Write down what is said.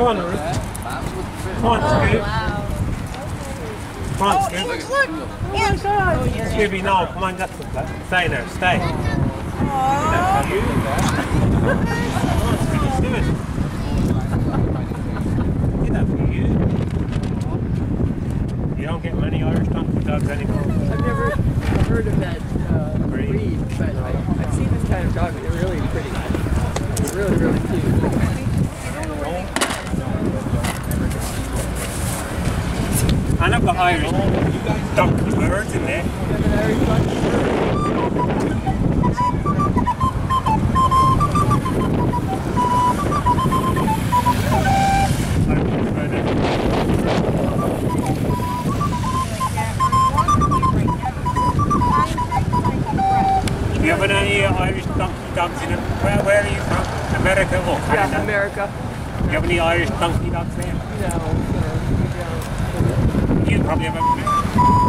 Come on. Come on. Come on, Look, look. Oh my god. Scooby, no, come on, that's the Stay there, stay. Aww. You. Come on, Scooby, do it. Get that for you. You don't get many Irish dogs anymore. I've never heard of that uh, Breed. breed, but And I've got Irish donkey birds in there. You have any Irish donkey dogs in it? Where, where are you from? America or Yeah, America. Do you have any Irish donkey dogs there? No, probably a about